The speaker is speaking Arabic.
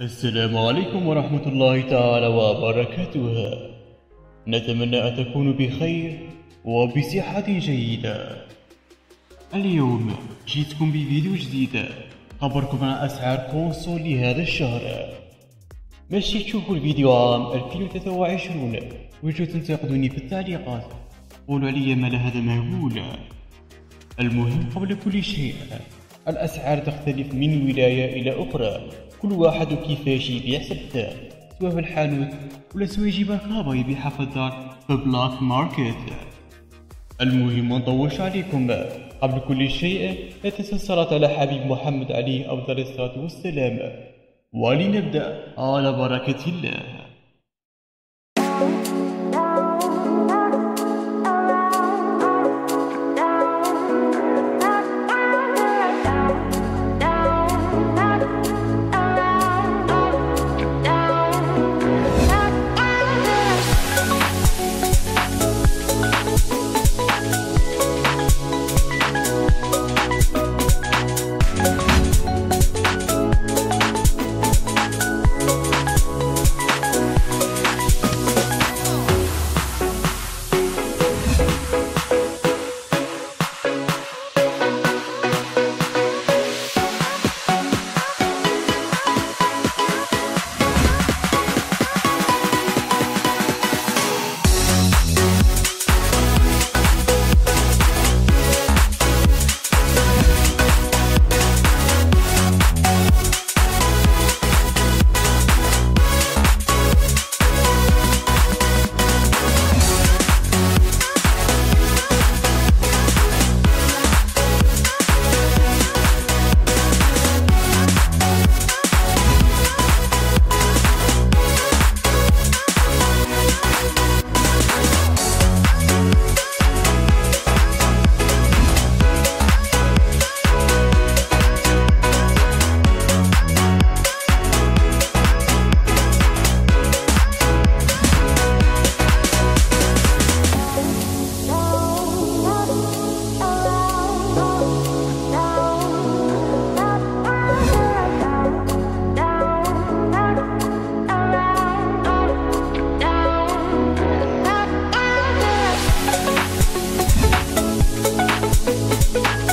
السلام عليكم ورحمة الله تعالى وبركاته. نتمنى أن تكونوا بخير وبصحة جيدة. اليوم جيتكم بفيديو جديد خبركم عن أسعار كونسول لهذا الشهر. ماشي تشوفوا الفيديو عام 2023 وجو تنتقدوني في التعليقات. قولوا علي ما هذا مهول. المهم قبل كل شيء الأسعار تختلف من ولاية إلى أخرى. كل واحد كيفاش يبيع سلعته سواء في الحانوت ولا سواء يجيبها cabas يبيعها في الدار في black market. المهم ما نطولش عليكم. قبل كل شيء لا تنسى الصلاة على حبيب محمد عليه أفضل الصلاة والسلام. ولنبدأ على بركة الله. Música